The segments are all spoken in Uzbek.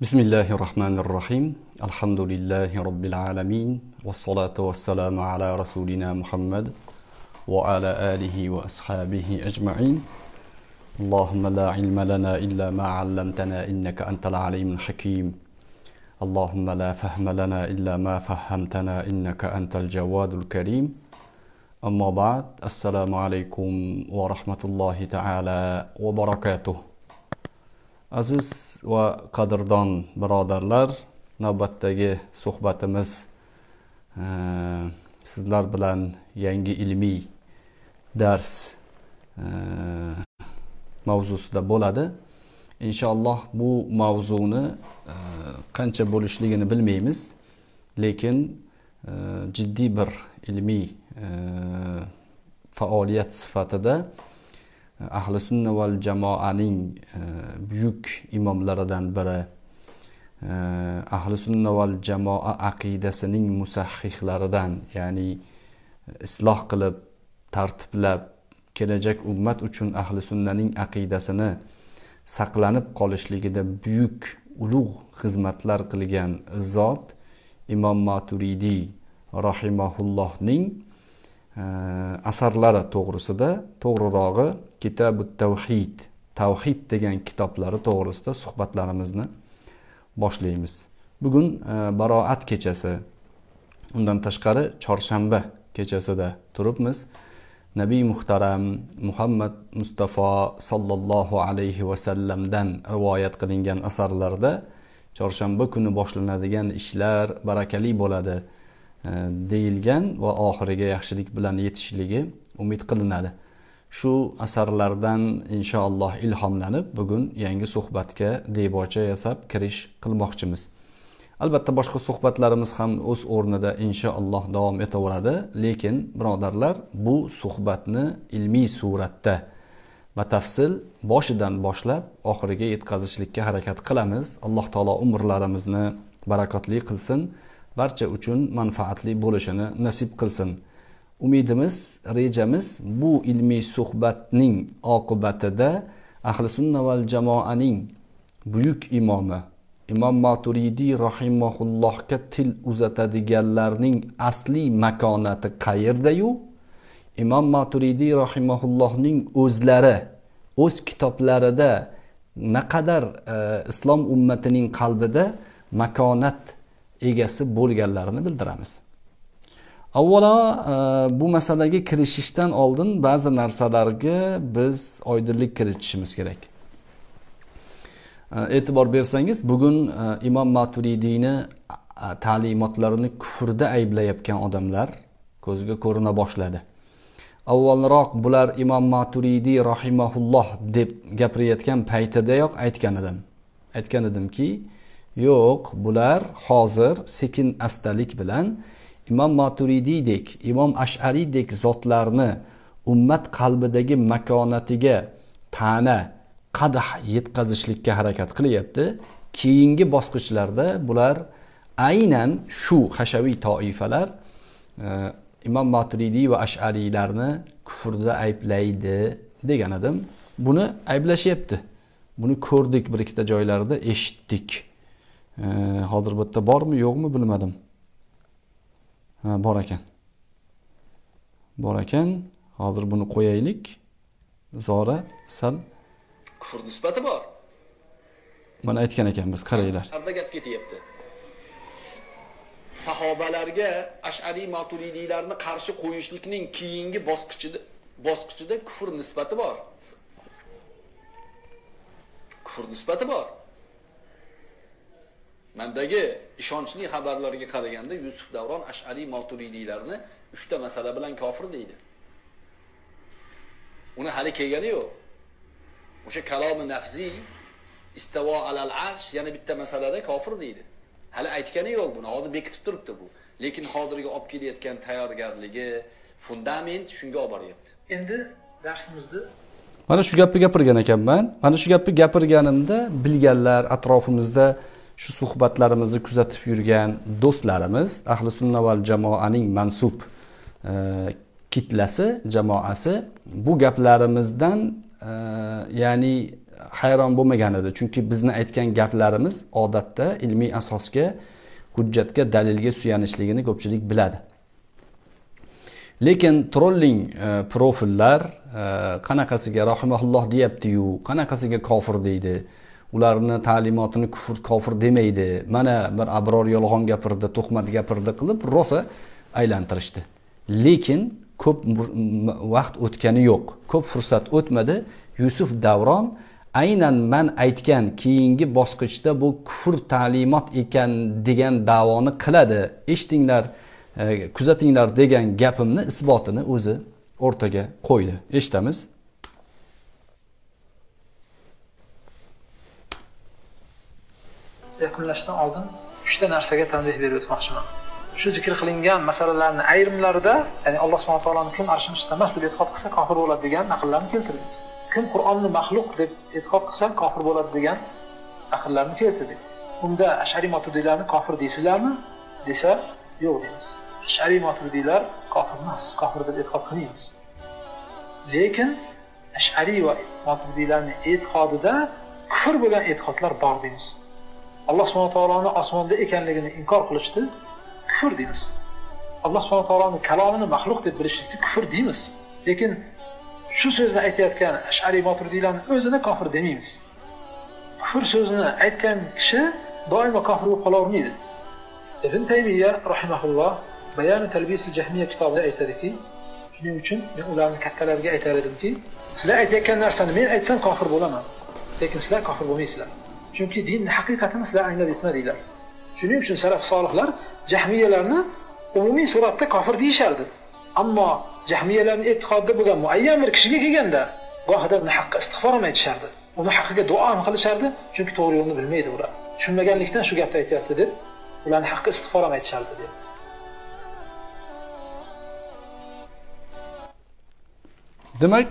بسم الله الرحمن الرحيم الحمد لله رب العالمين والصلاة والسلام على رسولنا محمد وعلى آله وأصحابه أجمعين اللهم لا علم لنا إلا ما علمتنا إنك أنت العليم الحكيم اللهم لا فهم لنا إلا ما فهمتنا إنك أنت الجواد الكريم أما بعد السلام عليكم ورحمة الله تعالى وبركاته aziz va qadrdon birodarlar navbatdagi suhbatimiz e, sizlar bilan yangi ilmiy dars e, mavzusida bo'ladi. Inshaalloh bu mavzuni e, qancha bo'lishligini bilmaymiz lekin e, jiddiy bir ilmiy e, faoliyat sifatida ahli sunna val jamoaning e, buyuk imomlaridan biri. E, ahli sunna val jamoa aqidasining musahhihlaridan ya'ni isloh qilib tartiblab kelajak ummat uchun ahli sunnaning aqidasini saqlanib qolishligida buyuk ulug' xizmatlar qilgan zot imom maturidiy rahimahullohning asarlari to'g'risida to'g'rirog'i kitabu tavhid tavhid degan kitoblari to'g'risida suhbatlarimizni boshlaymiz. Bugun e, baroat kechasi undan tashqari chorshanba kechasida turibmiz. Nabiy muhtaram muhammad mustafa sollallohu alayhi vasallamdan rivoyat qilingan asarlarda chorshanba kuni boshlanadigan ishlar barakali bo'ladi. E, deyilgan va oxiriga yaxshilik bilan yetishligi umid qilinadi. Shu asarlardan inshaalloh ilhomlanib bugun yangi suhbatga debocha yasab kirish qilmoqchimiz. Albatta boshqa suhbatlarimiz ham o'z o'rnida inshaalloh davom etaveradi lekin birodarlar bu suhbatni ilmiy suratda batafsil boshidan boshlab oxiriga yetkazishlikka harakat qilamiz. Alloh taolo umrlarimizni barakotli qilsin. Barcha uchun manfaatli bo'lishini nasib qilsin. Umidimiz rejamiz bu ilmiy suhbatning oqibatida ahli sunna val jamoaning buyuk imomi imom maturidiy rahimaullohga til uzatadiganlarning asliy makonati qayerdayu? Imom maturidiy rahimaullohning o'zlari o'z kitoblarida naqadar e, islom ummatining qalbida makonat egasi bo'lganlarini bildiramiz. Avvalo e, bu masalaga kirishishdan oldin ba'zi narsalarga biz oydinlik kiritishimiz kerak. E, e'tibor bersangiz bugun e, imom maturidiyni ta'limotlarini kufrda ayblayotgan odamlar ko'zga ko'rina boshladi. Avvalroq bular imom maturidiy rahimaulloh deb gapirayotgan paytidayoq aytgan edim. Aytgan edimki yo'q bular hozir sekin astalik bilan imom maturidiydek imom ashariydek zotlarni ummat qalbidagi makonatiga ta'na qadah yetkazishlikka harakat qilyapti. Keyingi bosqichlarda bular aynan shu hashaviy toifalar e, imom maturidiy va ashariylarni kufrda ayblaydi degan edim. Buni ayblashyapti. Buni ko'rdik bir ikkita joylarda eshitdik. Hozir bu yerda bormi yo'qmi bilmadim. Ha bor ekan. Bor ekan. Hozir buni qo'yaylik. Zora sal. Kufr nisbati bor. Mana aytgan ekanmiz qaranglar. Arda gap ketyapti. Sahobalarga ashariy maturidiylarni qarshi qo'yishlikning keyingi bosqichida bosqichida kufr nisbati bor. Kufr nisbati bor mandagi ishonchli xabarlarga qaraganda yusuf davron ashariy moturidiylarni uchta masala bilan kofir deydi. Uni hali kelgani yo'q. O'sha kalomi nafziy istavo alal arsh yana bitta masalada kofir deydi. Hali aytgani yo'q buni hozir bekitib turibdi bu. Lekin hozirgi olib kelayotgan tayyorgarligi fundament shunga olib boryapti. Endi darsimizni mana shu gapni gapirgan ekanman. Mana shu gapni gapirganimda bilganlar atrofimizda shu suhbatlarimizni kuzatib yurgan do'stlarimiz ahli sunna val jamoaning mansub e, kitlasi jamoasi bu gaplarimizdan e, ya'ni hayron bo'lmagan edi. Chunki bizni aytgan gaplarimiz odatda ilmiy asosga hujjatga dalilga suyanishligini ko'pchilik biladi. Lekin trolling e, profillar e, qanaqasiga rahimaulloh deyaptiyu qanaqasiga kofir deydi ularni ta'limotini kufr kofir demaydi. Mana bir abror yolg'on gapirdi tuhmat gapirdi qilib rosa aylantirishdi. Lekin ko'p vaqt o'tgani yo'q. Ko'p fursat o'tmadi. Yusuf davron aynan man aytgan keyingi bosqichda bu kufr ta'limot ekan degan davoni qiladi. Eshitinglar e, kuzatinglar degan gapimni isbotini o'zi o'rtaga qo'ydi. Eshitamiz. Yakunlashdan oldin uchta narsaga tanbeh berib o'tmoqchiman. Shu zikr qilingan masalalarni ayrimlarida ya'ni alloh subhana taoloni kim arshini emas deb e'tiqod qilsa kofir bo'ladi degan naqllarni keltirdik. Kim qur'onni maxluq deb e'tiqod qilsa kofir bo'ladi degan naqllarni keltirdik. Unda ashariy motudiylarni kofir deysizlarmi? Desa yo'q deymiz. Ashariy motudiylar kofir emas kofir deb e'tiqod qilmaymiz. Lekin ashariy va motudiylarni e'tiqodida kufr bo'lgan e'tiqodlar bor deymiz. Alloh subhana taoloni osmonda ekanligini inkor qilishdi kufr deymiz. Alloh subhana taoloni kalomini maxluq deb bilishlikni kufr deymiz. Lekin shu so'zni aytayotgan ashariy moturidiylarni o'zini kofir demaymiz. Kufr so'zini aytgan kishi doimo kofir bo'lib qolavermaydi. Ibn taymiya rahimaulloh bayani talbisil jahmiya kitobida aytadiki shuning uchun men ularni kattalariga aytar edimki sizlar aytayotgan narsani men aytsam kofir bo'laman lekin sizlar kofir bo'lmaysizlar. Chunki dinni haqiqatini sizlar anglab yetmadinglar. Shuning uchun salaf solihlar jahmiyalarni umumiy suratda kofir deyishardi. Ammo jahmiyalarni e'tiqodida bo'lgan muayyan bir kishiga kelganda gohida uni haqqa istig'for ham aytishardi. Uni haqqiga duo ham qilishardi chunki to'g'ri yo'lni bilmaydi ular. Tushunmaganlikdan shu gapni aytyapti deb ularni haqqa istig'for ham aytishardi deb. Demak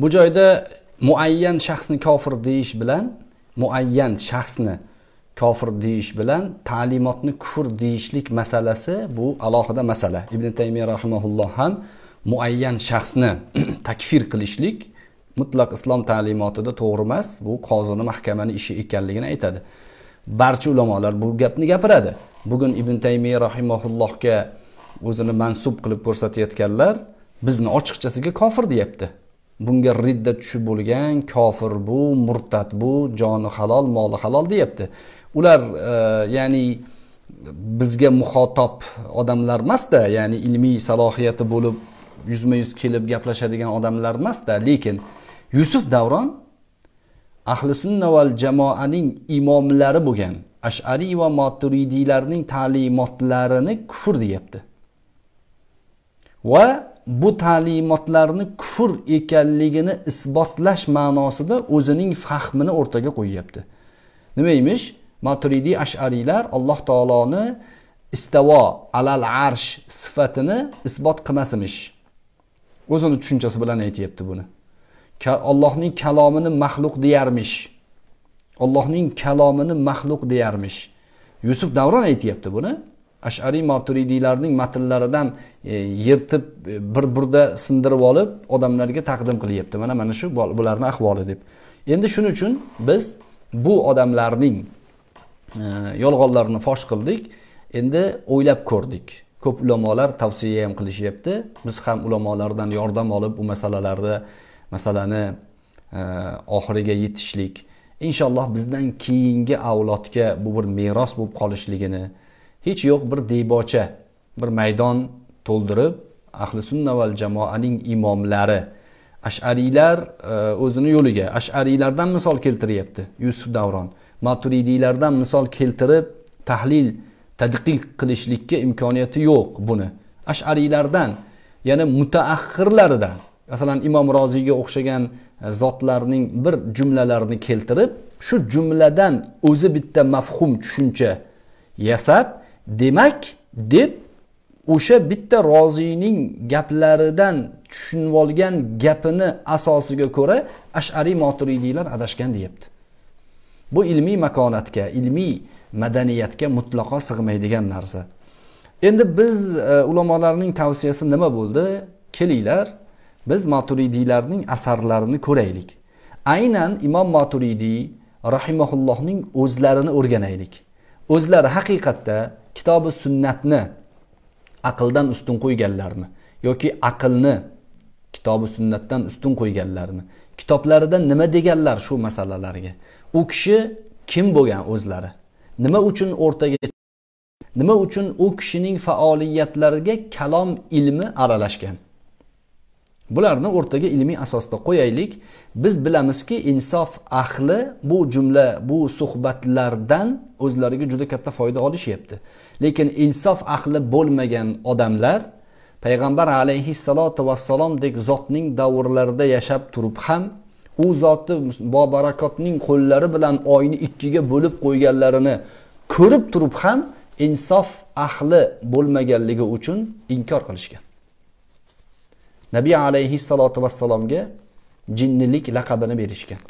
bu joyda muayyan shaxsni kofir deyish bilan muayyan shaxsni kofir deyish bilan ta'limotni kufr deyishlik masalasi bu alohida masala. Ibn taymiya rahimaulloh ham muayyan shaxsni takfir qilishlik mutlaq islom ta'limotida to'g'ri emas bu qozini mahkamani ishi ekanligini aytadi. Barcha ulamolar bu gapni gapiradi. Bugun ibn taymiya rahimaullohga o'zini mansub qilib ko'rsatayotganlar bizni ochiqchasiga kofir deyapti. Bunga ridda tushib bo'lgan kofir bu murtad bu joni halol moli halol deyapti. Ular e, ya'ni bizga muxotob odamlar emasda ya'ni ilmiy salohiyati bo'lib yuzma yuz kelib gaplashadigan odamlar emasda. Lekin yusuf davron ahli sunna val jamoaning imomlari bo'lgan ashariy va moturidiylarning ta'limotlarini kufr deyapti. Va bu ta'limotlarni kufr ekanligini isbotlash ma'nosida o'zining fahmini o'rtaga qo'yyapti. Nima emish? Maturidiy ashariylar alloh taoloni istavo alal arsh sifatini isbot qilmas emish. O'zini tushunchasi bilan aytyapti buni. Allohning kalomini maxluq deyarmish. Allohning kalomini maxluq deyarmish. Yusuf davron aytyapti buni. Ashariy moturidiylarning matnlaridan e, yirtib e, bir burda sindirib olib odamlarga taqdim qilyapti. Mana mana shu bularni ahvoli deb. Endi shuning uchun biz bu odamlarning e, yolg'onlarini fosh qildik. Endi o'ylab ko'rdik. Ko'p ulamolar tavsiya ham qilishyapti. Biz ham ulamolardan yordam olib bu masalalarda masalani e, oxiriga yetishlik. Inshaalloh bizdan keyingi avlodga bu bir meros bo'lib qolishligini hech yo'q bir debocha bir maydon to'ldirib ahli sunna val jamoaning imomlari ashariylar e, o'zini yo'liga ashariylardan misol keltiryapti yusuf davron. Maturidiylardan misol keltirib tahlil tadqiq qilishlikka imkoniyati yo'q buni. Ashariylardan yana mutaaxirlaridan masalan imom roziyga o'xshagan e, zotlarning bir jumlalarini keltirib shu jumladan o'zi bitta mafhum tushuncha yasab demak deb o'sha bitta roziyning gaplaridan tushunib olgan gapini asosiga ko'ra ashariy moturidiylar adashgan deyapti. Bu ilmiy makonatga ilmiy madaniyatga mutlaqo sig'maydigan narsa. Endi biz e, ulamolarning tavsiyasi nima bo'ldi? Kelinglar biz maturidiylarning asarlarini ko'raylik. Aynan imom maturidiy rahimahullohning o'zlarini o'rganaylik. O'zlari haqiqatda kitobi sunnatni aqldan ustun qo'yganlarni yoki aqlni kitobi sunnatdan ustun qo'yganlarni kitoblarida nima deganlar shu masalalarga? U kishi kim bo'lgan o'zlari? Nima uchun o'rtaga nima uchun u kishining faoliyatlariga kalom ilmi aralashgan? Bularni o'rtaga ilmiy asosda qo'yaylik. Biz bilamizki insof ahli bu jumla bu suhbatlardan o'zlariga juda katta foyda olishyapti. Lekin insof ahli bo'lmagan odamlar payg'ambar alayhissalotu vassalomdek zotning davrlarida yashab turib ham u zotni bobarakotning qo'llari bilan oyni ikkiga bo'lib qo'yganlarini ko'rib turib ham insof ahli bo'lmaganligi uchun inkor qilishgan. Nabiy alayhissalotu vassalomga jinnilik laqabini berishgan.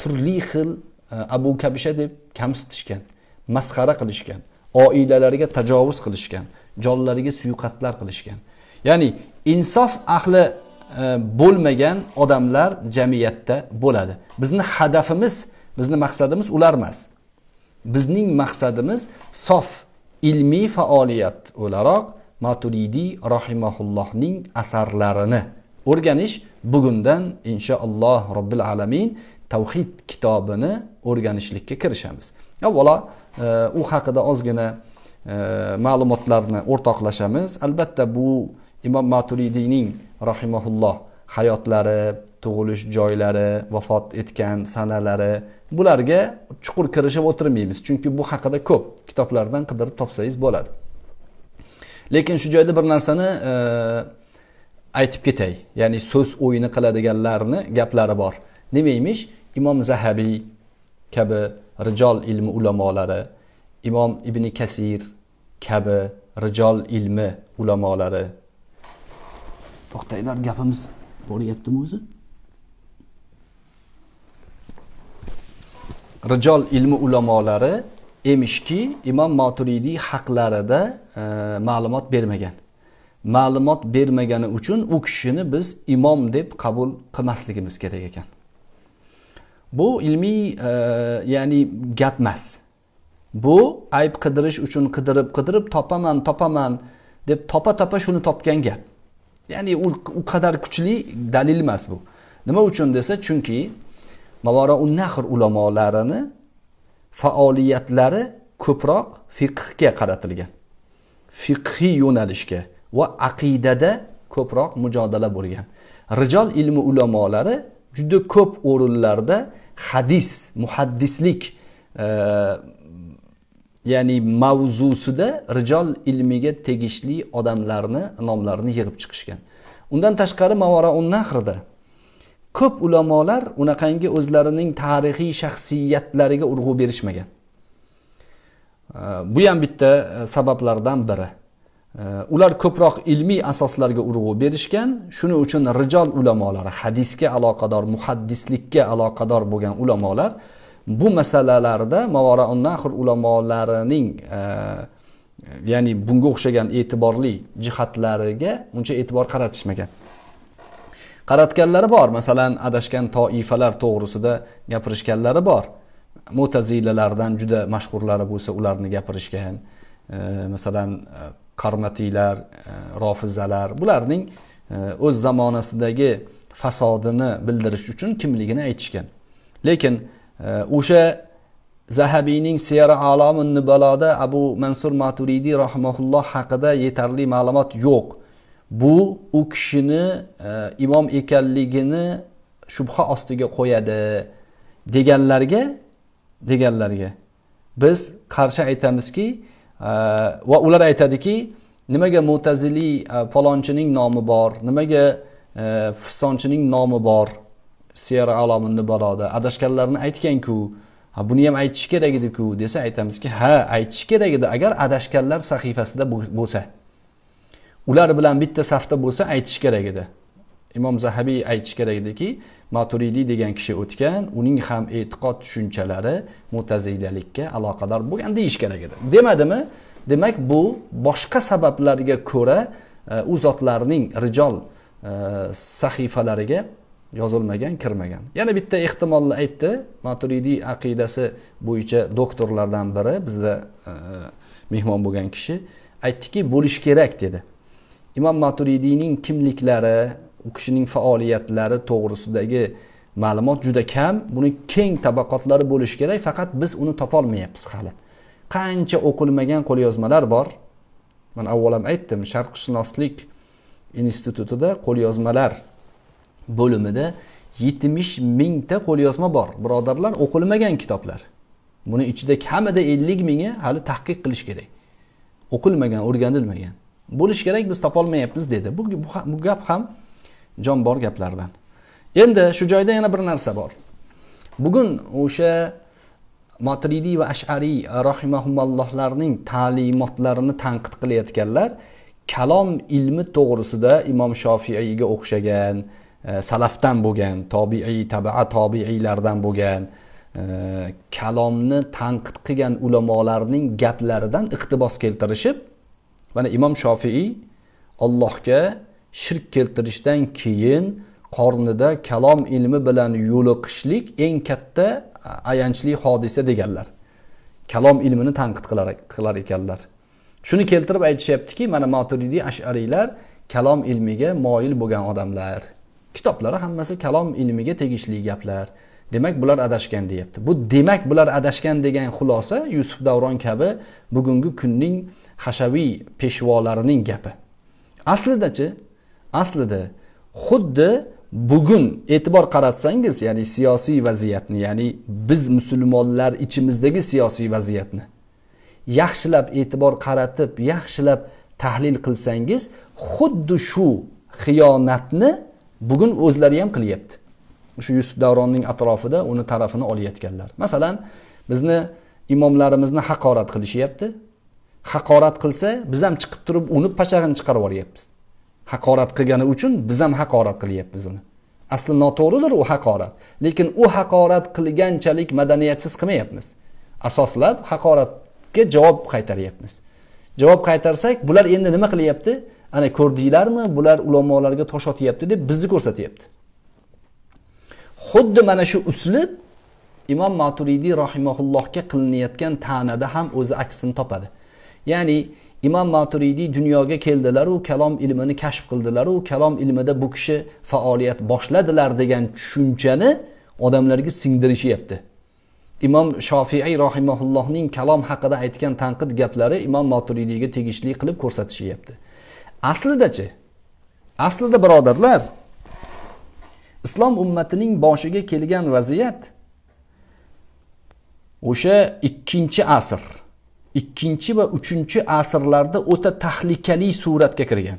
Turli xil e, abu kabisha deb kamsitishgan masxara qilishgan. Oilalariga tajovuz qilishgan jonlariga suiqasdlar qilishgan. Ya'ni insof ahli e, bo'lmagan odamlar jamiyatda bo'ladi. Bizni hadafimiz bizni maqsadimiz ular emas. Bizning maqsadimiz sof ilmiy faoliyat o'laroq maturidiy rohimaullohning asarlarini o'rganish bugundan inshaalloh robbil alamin tavhid kitobini o'rganishlikka kirishamiz. Avvalo u haqida ozgina e, ma'lumotlarni o'rtoqlashamiz. Albatta bu imom maturidiyning rahimaulloh hayotlari tug'ilish joylari vafot etgan sanalari bularga chuqur kirishib o'tirmaymiz. Chunki bu haqida ko'p kitoblardan qidirib topsangiz bo'ladi. Lekin shu joyda bir narsani e, aytib ketay. Ya'ni so'z o'yini qiladiganlarni gaplari bor. Nima imom zahabiy kabi rijol ilmi ulamolari imom ibn kasir kabi rijol ilmi ulamolari. To'xtanglar gapimiz boryaptimi o'zi? Rijol ilmi ulamolari emishki imom moturidiy haqlarida e, ma'lumot bermagan. Ma'lumot bermagani uchun u kishini biz imom deb qabul qilmasligimiz kerak ekan bu ilmiy e, ya'ni gap emas. Bu ayb qidirish uchun qidirib qidirib topaman topaman deb topa topa shuni topgan gap. Ya'ni u qadar kuchli dalil emas bu. Nima uchun desa chunki mavoroun nahr ulamolarini faoliyatlari ko'proq fiqhga qaratilgan. Fiqhiy yo'nalishga va aqidada ko'proq mujodala bo'lgan. Rijol ilmi ulamolari juda ko'p o'rinlarda hadis muhaddislik e, ya'ni mavzusida rijol ilmiga tegishli odamlarni nomlarini yig'ib chiqishgan. Undan tashqari mavaraun nahrida ko'p ulamolar unaqangi o'zlarining tarixiy shaxsiyatlariga urg'u berishmagan. E, bu ham bitta e, sabablardan biri. Ular ko'proq ilmiy asoslarga urg'u berishgan. Shuning uchun rijol ulamolari hadisga aloqador muhaddislikka aloqador bo'lgan ulamolar bu masalalarda mavaraun nahr ulamolarining e, ya'ni bunga o'xshagan e'tiborli jihatlariga uncha e'tibor qaratishmagan. Qaratganlari bor. Masalan adashgan toifalar to'g'risida gapirishganlari bor. Mo'tazilalardan juda mashhurlari bo'lsa ularni gapirishgan. E, masalan qarmatiylar e, rofizalar bularning e, o'z zamonasidagi fasodini bildirish uchun kimligini aytishgan. Lekin e, o'sha zahabiyning siyara alomin nibaloda abu mansur maturidiy rahmaulloh haqida yetarli ma'lumot yo'q. Bu u kishini e, imom ekanligini shubha ostiga qo'yadi deganlarga deganlarga biz qarshi aytamizki va ular aytadiki nimaga mo'taziliy e, falonchining nomi bor nimaga e, fistonchining nomi bor siyara alominni baloda? Adashganlarni aytganku. Ha buni ham aytish kerak ediku desa aytamizki ha aytish kerak edi. Agar adashganlar sahifasida bo'lsa ular bilan bitta safda bo'lsa aytish kerak edi. Imom zahabiy aytish kerak ediki maturidiy degan kishi o'tgan uning ham e'tiqod tushunchalari mutazilalikka aloqador bo'lgan deyish kerak edi. Demadimi? Demak bu boshqa sabablarga ko'ra e, u zotlarning rijol e, sahifalariga yozilmagan kirmagan. Yana bitta ehtimolni aytdi. Maturidiy aqidasi bo'yicha doktorlardan biri bizda e, mehmon bo'lgan kishi aytdiki bo'lishi kerak dedi. Imom maturidiyning kimliklari u kishining faoliyatlari to'g'risidagi ma'lumot juda kam. Buni keng tabaqotlari bo'lishi kerak faqat biz uni topolmayapmiz hali. Qancha o'qilmagan qo'lyozmalar bor. Man avval ham aytdim sharqshunoslik institutida qo'lyozmalar bo'limida yetmish mingta qo'lyozma bor. Birodarlar o'qilmagan kitoblar. Buni ichida kamida ellik mingi hali tahqiq qilish kerak. O'qilmagan o'rganilmagan. Bo'lishi kerak biz topolmayapmiz dedi. Bu, bu, bu gap ham jon bor gaplardan. Endi shu joyda yana bir narsa bor. Bugun o'sha motridiy va ashariy rahimahumallohlarning ta'limotlarini tanqid qilayotganlar kalom ilmi to'g'risida imom shofiiyga o'xshagan e, salafdan bo'lgan tobiiy tabaa tobiiylardan bo'lgan e, kalomni tanqid qilgan ulamolarning gaplaridan iqtibos keltirishib mana imom shofiiy ollohga shirk keltirishdan keyin qornida kalom ilmi bilan yo'liqishlik eng katta ayanchli hodisa deganlar. Kalom ilmini tanqid qilar ekanlar. Shuni keltirib aytishyaptiki mana maturidiy ashariylar kalom ilmiga moyil bo'lgan odamlar. Kitoblari hammasi kalom ilmiga tegishli gaplar. Demak bular adashgan deyapti. Bu demak bular adashgan degan xulosa yusuf davron kabi bugungi kunning hashaviy peshvolarining gapi. Aslidachi aslida xuddi bugun e'tibor qaratsangiz ya'ni siyosiy vaziyatni ya'ni biz musulmonlar ichimizdagi siyosiy vaziyatni yaxshilab e'tibor qaratib yaxshilab tahlil qilsangiz xuddi shu xiyonatni bugun o'zlari ham qilyapti. Shu yusuf davronning atrofida uni tarafini olayotganlar. Masalan bizni imomlarimizni haqorat qilishyapti. Haqorat qilsa biz ham chiqib turib uni pachag'ini chiqarib yuboryapmiz. Haqorat qilgani uchun biz ham haqorat qilyapmiz uni. Asli noto'g'ridir u haqorat. Lekin u haqorat qilganchalik madaniyatsiz qilmayapmiz. Asoslab haqoratga javob qaytaryapmiz. Javob qaytarsak bular endi nima qilyapti? Ana ko'rdinglarmi? Bular ulamolarga tosh otyapti deb bizni ko'rsatyapti. Xuddi mana shu uslub imom maturidiy rahimaullohga qilinayotgan ta'nada ham o'zi aksini topadi. Ya'ni imom maturidiy dunyoga keldilaru kalom ilmini kashf qildilaru kalom ilmida bu kishi faoliyat boshladilar degan tushunchani odamlarga singdirishyapti. Imom shofiiy rohimaullohning kalom haqida aytgan tanqid gaplari imom maturidiyga tegishli qilib ko'rsatishyapti. Aslidachi aslida birodarlar islom ummatining boshiga kelgan vaziyat o'sha ikkinchi asr. Ikkinchi va uchinchi asrlarda o'ta tahlikali suratga kirgan.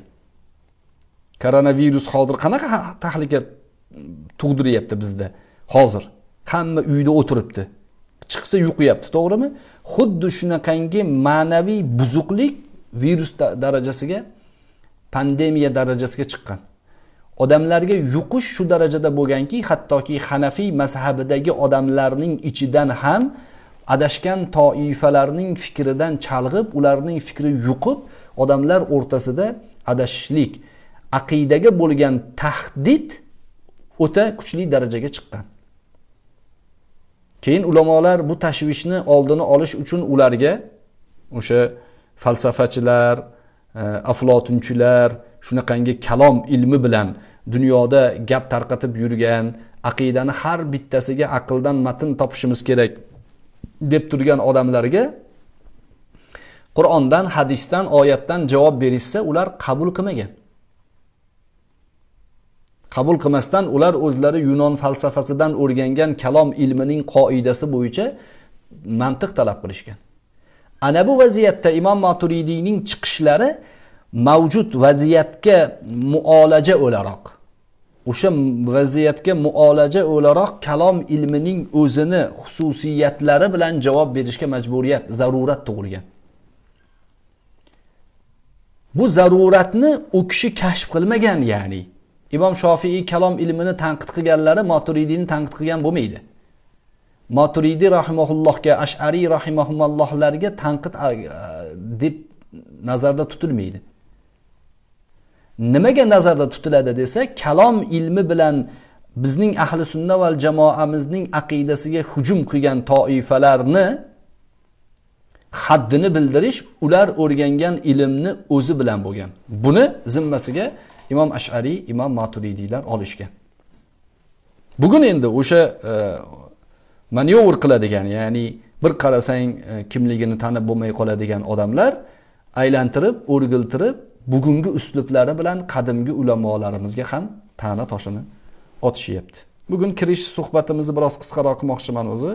Koronavirus hozir qanaqa tahlika tug'diryapti bizda? Hozir hamma uyda o'tiribdi. Chiqsa yuqyapti to'g'rimi? Xuddi shunaqangi ma'naviy buzuqlik virus darajasiga pandemiya darajasiga chiqqan. Odamlarga yuqish shu darajada bo'lganki hattoki hanafiy mazhabidagi odamlarning ichidan ham adashgan toifalarning fikridan chalg'ib ularning fikri yuqib odamlar o'rtasida adashishlik aqidaga bo'lgan tahdid o'ta kuchli darajaga chiqqan. Keyin ulamolar bu tashvishni oldini olish uchun ularga o'sha falsafachilar e, aflotunchilar shunaqangi kalom ilmi bilan dunyoda gap tarqatib yurgan aqidani har bittasiga aqldan matn topishimiz kerak. Deb turgan odamlarga qur'ondan hadisdan oyatdan javob berishsa ular qabul qilmagan. Qabul qilmasdan ular o'zlari yunon falsafasidan o'rgangan kalom ilmining qoidasi bo'yicha mantiq talab qilishgan. Ana bu vaziyatda imom maturidiyning chiqishlari mavjud vaziyatga muolaja o'laroq. O'sha vaziyatga muolaja o'laroq kalom ilmining o'zini xususiyatlari bilan javob berishga majburiyat zarurat tug'ilgan. Bu zaruratni u kishi kashf qilmagan ya'ni imom shofiiy kalom ilmini tanqid qilganlari moturidiyni tanqid qilgan bo'lmaydi. Moturidiy rahimaullohga ashariy rahimaullohlarga tanqid deb nazarda tutilmaydi. Nimaga nazarda tutiladi desa kalom ilmi bilan bizning ahli sunna val jamoamizning aqidasiga hujum qilgan toifalarni haddini bildirish ular o'rgangan ilmni o'zi bilan bo'lgan. Buni zimmasiga imom ashariy imom maturidiylar olishgan. Bugun endi o'sha e, manyovr qiladigan ya'ni bir qarasang e, kimligini tanib bo'lmay qoladigan odamlar aylantirib o'rgiltirib bugungi uslublari bilan qadimgi ulamolarimizga ham ta'na toshini otishyapti. Bugun kirish suhbatimizni biroz qisqaroq qilmoqchiman o'zi.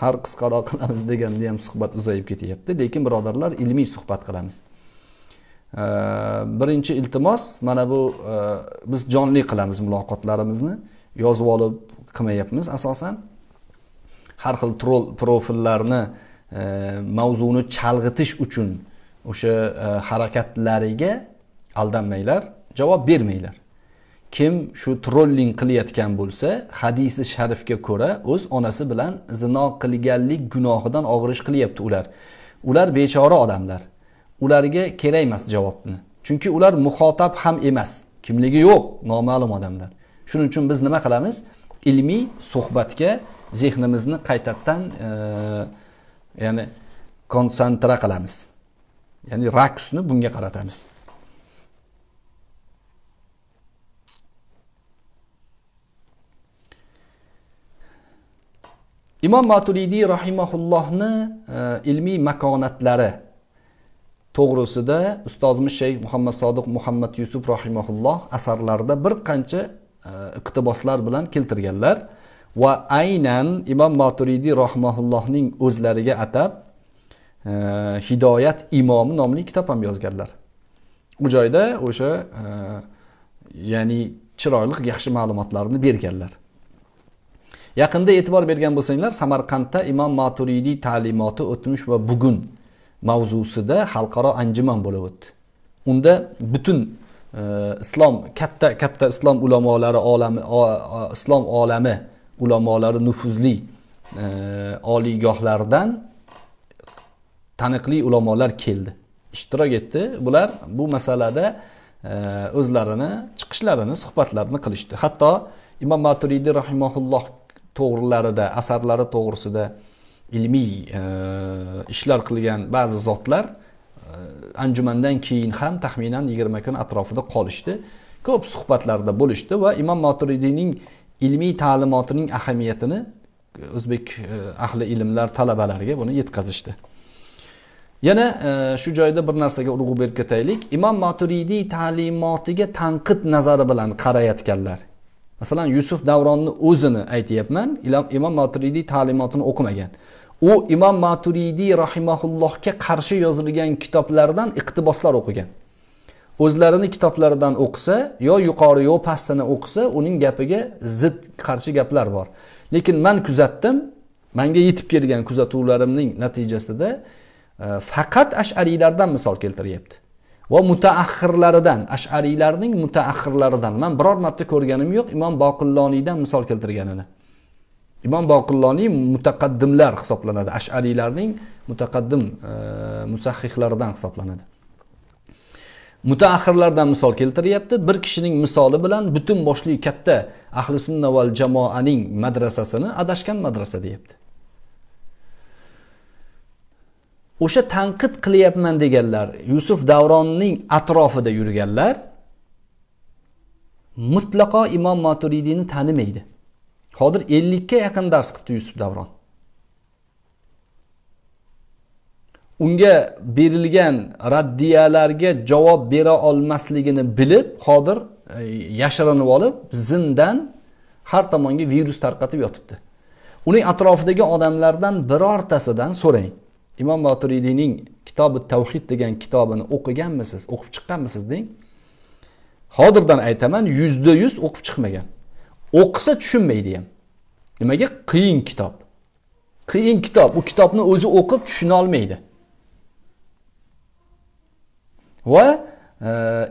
Har qisqaroq qilamiz deganda ham suhbat uzayib ketyapti lekin birodarlar ilmiy suhbat qilamiz. Birinchi iltimos mana bu e, biz jonli qilamiz muloqotlarimizni. Yozib olib qilmayapmiz asosan. Har xil troll profillarni e, mavzuni chalg'itish uchun o'sha e, harakatlariga aldanmanglar javob bermanglar. Kim shu trolling qilayotgan bo'lsa hadisi sharifga ko'ra o'z onasi bilan zino qilganlik gunohidan og'ir ish qilyapti ular. Ular bechora odamlar. Ularga kerak emas javobni. Chunki ular muxotab ham emas. Kimligi yo'q noma'lum odamlar. Shuning uchun biz nima qilamiz? Ilmiy suhbatga zehnimizni qaytadan e, ya'ni konsentra qilamiz. Ya'ni raksni bunga qaratamiz. Imom maturidiy rahimaullohni e, ilmiy makonatlari to'g'risida ustozimiz shayx muhammad sodiq muhammad yusuf rahimaulloh asarlarida bir qancha e, iqtiboslar bilan keltirganlar va aynan imom maturidiy rahimaullohning o'zlariga atab hidoyat imomi nomli kitob ham yozganlar. U joyda o'sha e, ya'ni chiroyli yaxshi ma'lumotlarni berganlar. Yaqinda e'tibor bergan bo'lsanglar samarqandda imom maturidiy ta'limoti o'tmish va bugun mavzusida xalqaro anjuman bo'lib o'tdi. Unda butun e, islom katta katta islom ulamolari olami islom olami ulamolari nufuzli e, oliygohlardan taniqli ulamolar keldi. Ishtirok etdi. Bular bu masalada e, o'zlarini chiqishlarini suhbatlarini qilishdi. Hatto imom maturidiy rahimaulloh to'g'rilarida asarlari to'g'risida ilmiy e, ishlar qilgan ba'zi zotlar e, anjumandan keyin ham taxminan yigirma kun atrofida qolishdi. Ko'p suhbatlarda bo'lishdi va imom moturidiyning ilmiy ta'limotining ahamiyatini o'zbek ahli ilmlar talabalariga buni yetkazishdi. Yana e, shu joyda bir narsaga urg'u berib ketaylik. Imom maturidiy ta'limotiga tanqid nazari bilan qarayotganlar. Masalan yusuf davronni o'zini aytyapman. Imom maturidiy ta'limotini o'qimagan. U imom maturidiy rahimaullohga qarshi yozilgan kitoblardan iqtiboslar o'qigan. O'zlarini kitoblaridan o'qisa yo yuqori yo pastini o'qisa uning gapiga zid qarshi gaplar bor. Lekin man kuzatdim manga yetib kelgan kuzatuvlarimning natijasida Э, faqat ashariylardan misol keltiryapti. Va mutaaxirlaridan ashariylarning mutaaxirlaridan man biror marta ko'rganim yo'q imom boqilloniydan misol keltirganini. Imom boqilloniy mutaqaddimlar hisoblanadi. Ashariylarning mutaqaddim e, musahhihlaridan hisoblanadi. Mutaaxirlardan misol keltiryapti. Bir kishining misoli bilan butun boshli katta ahli sunna val jamoaning madrasasini adashgan madrasa deyapti. O'sha tanqid qilyapman deganlar yusuf davronning atrofida yurganlar mutlaqo imom maturidiyni tanimaydi. Hozir ellikka yaqin dars qilibdi yusuf davron. Unga berilgan raddiyalarga javob bera olmasligini bilib hozir e, yashirinib olib zindan har tomonga virus tarqatib yotibdi. Uning atrofidagi odamlardan birortasidan so'rang. Imom moturidiyning kitobi tavhid degan kitobini o'qiganmisiz o'qib chiqqanmisiz deng? Hozirdan aytaman yuzda yuz o'qib chiqmagan. O'qisa tushunmaydi ham. Nimaga? Qiyin kitob. Qiyin kitob. U kitobni o'zi o'qib tushuna olmaydi. Va e,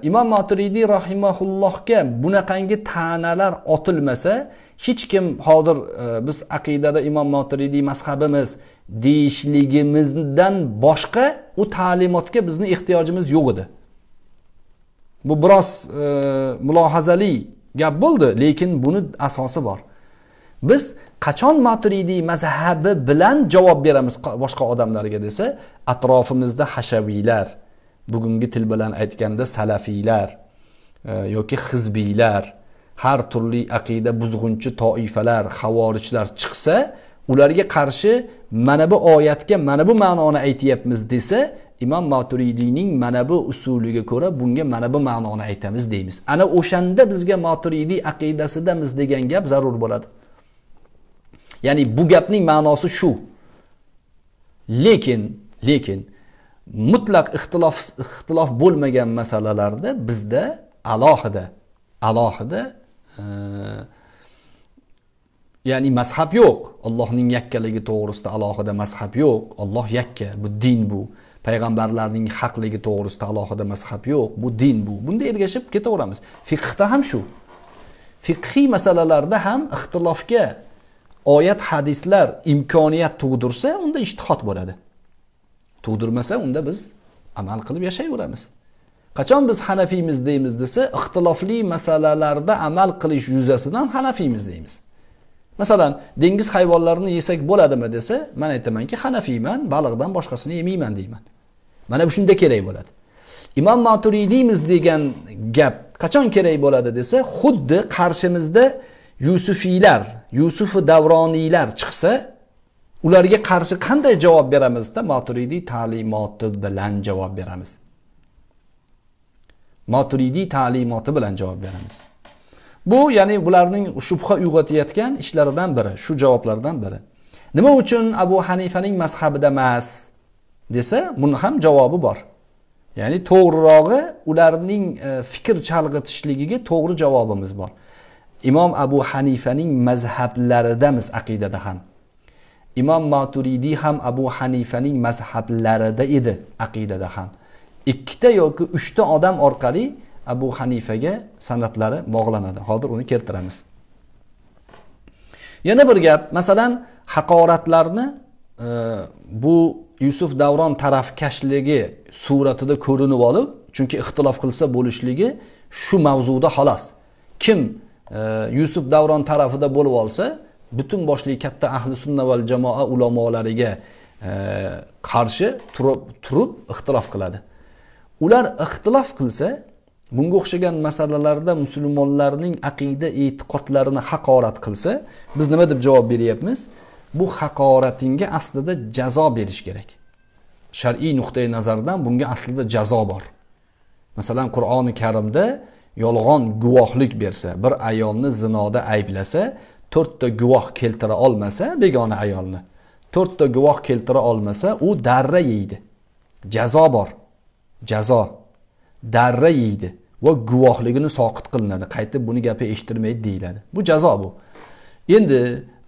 imom moturidiy rahimaullohga bunaqangi ta'nalar otilmasa hech kim hozir e, biz aqidada imom moturidiy mazhabimiz deyishligimizdan boshqa u ta'limotga bizni ehtiyojimiz yo'q edi. Bu biroz e, mulohazali gap bo'ldi lekin buni asosi bor. Biz qachon maturidiy mazhabi bilan javob beramiz boshqa odamlarga desa atrofimizda hashaviylar bugungi til bilan aytganda salafiylar e, yoki hizbiylar har turli aqida buzg'unchi toifalar havorijlar chiqsa ularga qarshi mana bu oyatga mana bu ma'noni aytyapmiz desa imom moturidiyning mana bu usuliga ko'ra bunga mana bu ma'noni aytamiz deymiz. Ana o'shanda bizga moturidiy aqidasidamiz degan gap zarur bo'ladi. Ya'ni bu gapning ma'nosi shu. Lekin lekin mutlaq ixtilof ixtilof bo'lmagan masalalarda bizda alohida alohida ya'ni mazhab yo'q. Allohning yakkaligi to'g'risida alohida mazhab yo'q. Olloh yakka bu din bu. Payg'ambarlarning haqligi to'g'risida alohida mazhab yo'q. Bu din bu. Bunda ergashib ketaveramiz. Fiqhda ham shu. Fiqhiy masalalarda ham ixtilofga oyat hadislar imkoniyat tug'dirsa unda ishtihod bo'ladi. Tug'dirmasa unda biz amal qilib yashayveramiz. Qachon biz hanafiymiz deymiz desa ixtilofli masalalarda amal qilish yuzasidan hanafiymiz deymiz. Masalan dengiz hayvonlarini yesak bo'ladimi desa man aytamanki hanafiyman baliqdan boshqasini yemayman deyman. Mana bu shunda kerak bo'ladi. Imom maturidiymiz degan gap qachon kerak bo'ladi desa xuddi qarshimizda yusufiylar yusufi davroniylar chiqsa ularga qarshi qanday javob beramizda? Maturidiy ta'limoti bilan javob beramiz. Maturidiy ta'limoti bilan javob beramiz. Bu ya'ni bularning shubha uyg'otayotgan ishlaridan biri shu javoblardan biri. Nima uchun abu hanifaning mazhabida emas desa buni ham javobi bor. Ya'ni to'g'rirog'i ularning e, fikr chalg'itishligiga to'g'ri javobimiz bor. Imom abu hanifaning mazhablaridamiz aqidada ham. Imom maturidiy ham abu hanifaning mazhablarida edi aqidada ham. Ikkita yoki uchta odam orqali abu hanifaga san'atlari bog'lanadi. Hozir uni keltiramiz. Yana bir gap masalan haqoratlarni e, bu yusuf davron tarafkashligi suratida ko'rinib olib chunki ixtilof qilsa bo'lishligi shu mavzuda xolos. Kim e, yusuf davron tarafida bo'lib olsa butun boshli katta ahli sunna val jamoa ulamolariga e, qarshi turib turib ixtilof qiladi. Ular ixtilof qilsa bunga o'xshagan masalalarda musulmonlarning aqida e'tiqodlarini haqorat qilsa biz nima deb javob beryapmiz? Bu haqoratingga aslida jazo berish kerak. Shar'iy nuqtai nazardan bunga aslida jazo bor. Masalan qur'oni karimda yolg'on guvohlik bersa bir ayolni zinoda ayblasa to'rtta guvoh keltira olmasa begona ayolni. To'rtta guvoh keltira olmasa u darra yeydi. Jazo bor. Jazo. Darra yeydi va guvohligini soqit qilinadi. Qaytib buni gapi eshitilmaydi deyiladi. Bu jazo bu. Endi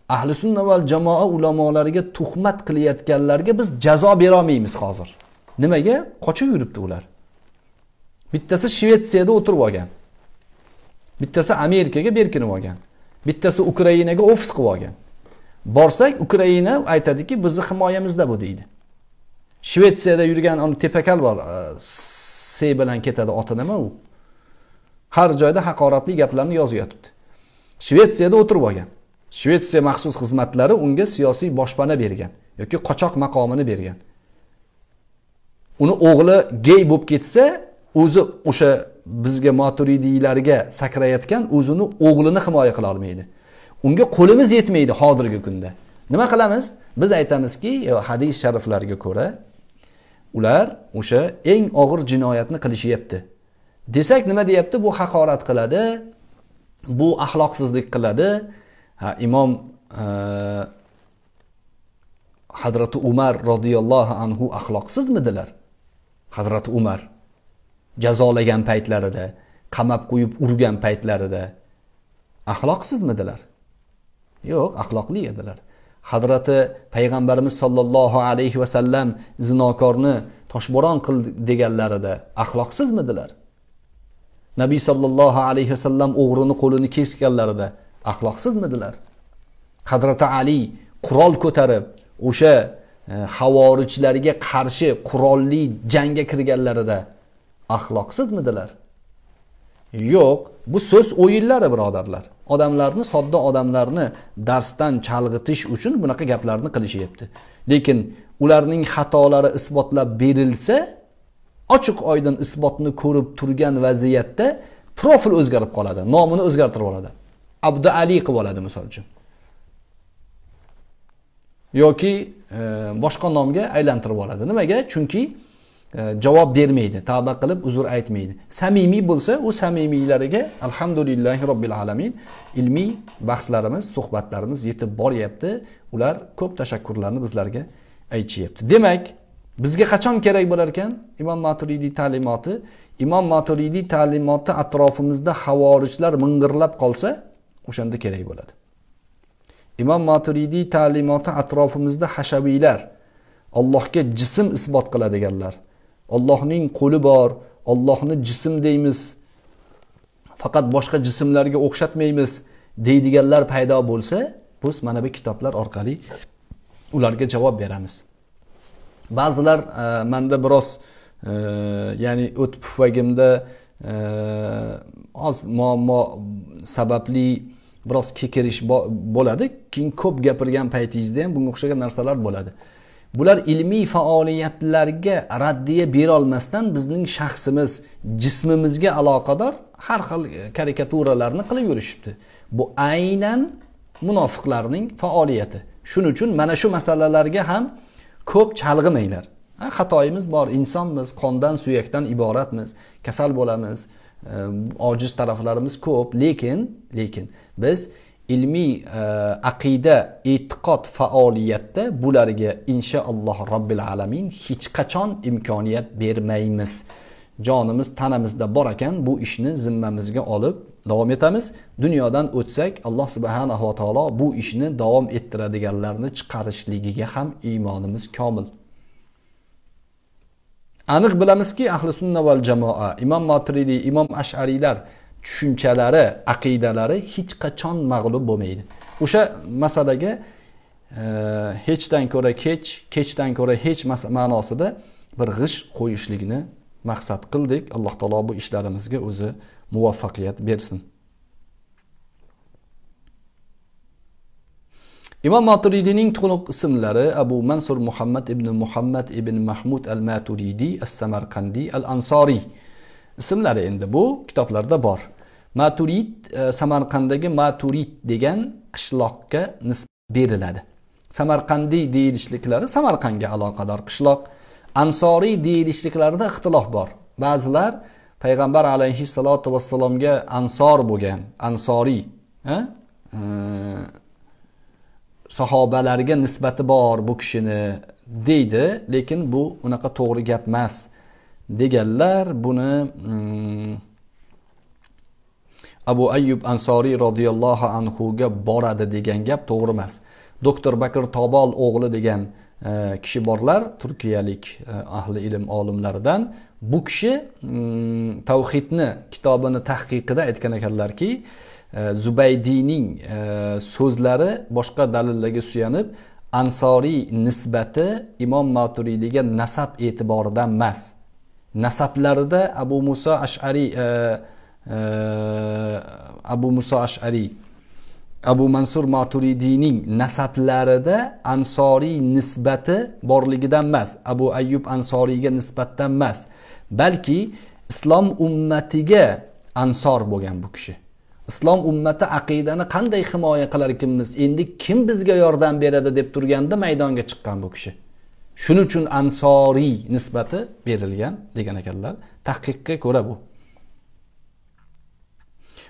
ahli sunna val jamoa ulamolariga tuhmat qilayotganlarga biz jazo berolmaymiz hozir. Nimaga? Qochib yuribdi ular. Bittasi shvetsiyada o'tirib olgan. Bittasi amerikaga berkinib olgan. Bittasi ukrainaga ofis qilib olgan. Borsak ukraina aytadiki bizni himoyamizda bu deydi. Shvetsiyada yurgan tepakal bor se bilan ketadi oti nima u? Har joyda haqoratli gaplarni yozib yotibdi shvetsiyada o'tirib olgan. Shvetsiya maxsus xizmatlari unga siyosiy boshpana bergan yoki qochoq maqomini bergan. Uni o'g'li gey bo'lib ketsa o'zi o'sha bizga moturidiylarga sakrayotgan o'zini o'g'lini himoya qila olmaydi. Unga qo'limiz yetmaydi hozirgi kunda. Nima qilamiz? Biz aytamizki e, hadis shariflarga ko'ra ular o'sha eng og'ir jinoyatni qilishyapti. Desak nima deyapti? Bu haqorat qiladi bu axloqsizlik qiladi. Ha imom e, hazrati umar roziyallohu anhu axloqsizmidilar? Hazrati umar jazolagan paytlarida qamab qo'yib urgan paytlarida axloqsizmidilar? Yo'q axloqli edilar. Hazrati payg'ambarimiz sollallohu alayhi vasallam zinokorni toshbo'ron qil deganlarida axloqsizmidilar? Nabiy sollallohu alayhi vasallam o'g'rini qo'lini kesganlarida axloqsizmidilar? Hazrati ali qurol ko'tarib o'sha e, havorijlarga qarshi qurolli jangga kirganlarida axloqsizmidilar? Yo'q bu so'z o'yinlari birodarlar. Odamlarni sodda odamlarni darsdan chalg'itish uchun bunaqa gaplarni qilishyapti. Lekin ularning xatolari isbotlab berilsa ochiq oydin isbotni ko'rib turgan vaziyatda profil o'zgarib qoladi nomini o'zgartirib oladi. Abdu ali qilib oladi misol uchun. Yoki e, boshqa nomga aylantirib oladi. Nimaga? Chunki E, javob bermaydi tavba qilib uzr aytmaydi. Samimiy bo'lsa u samimiylariga alhamdulillahi robbil alamin ilmiy bahslarimiz suhbatlarimiz yetib boryapti. Ular ko'p tashakkurlarni bizlarga aytishyapti. Demak bizga qachon kerak bo'lar ekan? Imom maturidiy ta'limoti. Imom maturidiy ta'limoti atrofimizda havorijlar ming'irlab qolsa o'shanda kerak bo'ladi. Imom maturidiy ta'limoti atrofimizda hashaviylar allohga jism isbot qiladiganlar ollohning qo'li bor ollohni jism deymiz. Faqat boshqa jismlarga o'xshatmaymiz deydiganlar paydo bo'lsa biz mana bu kitoblar orqali ularga javob beramiz. Ba'zilar e, manda biroz e, ya'ni o't pufagimda e, oz muammo sababli biroz kekirish bo'ladi. Keyin ko'p gapirgan paytingizda ham bunga o'xshagan narsalar bo'ladi. Bular ilmiy faoliyatlarga raddiya berolmasdan bizning shaxsimiz jismimizga aloqador har xil e, karikaturalarni qilib yurishibdi. Bu aynan munofiqlarning faoliyati. Shuning uchun mana shu masalalarga ham ko'p chalg'imanglar xatoyimiz bor insonmiz qondan suyakdan iboratmiz kasal bo'lamiz e, ojiz taraflarimiz ko'p lekin lekin biz ilmiy e, aqida e'tiqod faoliyatda bularga inshaalloh robbil alamin hech qachon imkoniyat bermaymiz. Jonimiz tanamizda bor ekan bu ishni zimmamizga olib davom etamiz. Dunyodan o'tsak alloh subhanahu va taolo bu ishni davom ettiradiganlarni chiqarishligiga ham iymonimiz komil. Aniq bilamizki ahli sunna val jamoa imom motridiy imom ashariylar tushunchalari aqidalari hech qachon mag'lub bo'lmaydi. O'sha masalaga e, hechdan ko'ra kech kechdan ko'ra hech ma'nosida bir g'ish qo'yishlikni maqsad qildik. Alloh taolo bu ishlarimizga o'zi muvaffaqiyat bersin. Imom maturidiyning to'liq ismlari abu mansur muhammad ibn muhammad ibn mahmud al maturidiy as samarqandiy al ansoriy ismlari endi bu kitoblarda bor. Maturid e, samarqanddagi maturid degan qishloqqa nisbat beriladi. Samarqandiy deyilishliklari samarqandga aloqador qishloq. Ansoriy deyilishliklarida ixtilof bor. Ba'zilar payg'ambar alayhissalotu vassalomga ansor bo'lgan ansoriy e, e, sahobalarga nisbati bor bu kishini deydi lekin bu unaqa to'g'ri gap emas deganlar buni mm, abu ayyub ansoriy roziyallohu anhuga boradi degan gap to'g'ri emas. Doktor bakr tobol o'g'li degan e, kishi borlar turkiyalik e, ahli ilm olimlaridan. Bu kishi mm, tavhidni kitobini tahqiqida aytgan ekanlarki e, zubaydiyning e, so'zlari boshqa dalillarga suyanib ansoriy nisbati imom maturidiyga nasab e'tiboridan emas. Nasablarida abu muso ashariy e, abu muso ashariy abu mansur maturidiyning nasablarida ansoriy nisbati borligidan emas abu ayyub ansoriyga nisbatdan emas balki islom ummatiga ansor bo'lgan bu kishi. Islom ummati aqidani qanday himoya qilar ekanmiz? Endi kim bizga yordam beradi deb turganda maydonga chiqqan bu kishi. Shuning uchun ansoriy nisbati berilgan degan ekanlar. Tahqiqqa ko'ra bu.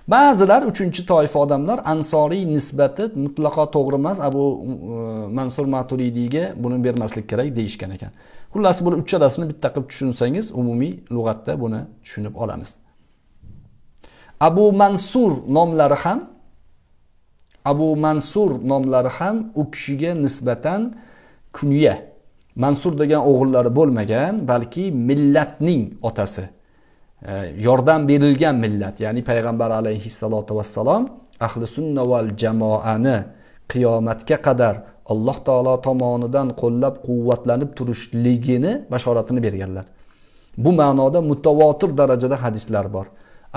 Ba'zilar uchinchi toifa odamlar ansoriy nisbati mutlaqo to'g'ri emas. Abu e, mansur maturidiyga buni bermaslik kerak deyishgan ekan. Xullas buni uchalasini bitta qilib tushunsangiz umumiy lug'atda buni tushunib olamiz. Abu mansur nomlari ham abu mansur nomlari ham u kishiga nisbatan kunya mansur degan o'g'illari bo'lmagan balki millatning otasi. Yordam berilgan millat ya'ni payg'ambar alayhissalotu vassalom ahli sunna val jamoani qiyomatga qadar alloh taolo tomonidan qo'llab quvvatlanib turishligini bashoratini berganlar. Bu ma'noda mutavotir darajada hadislar bor.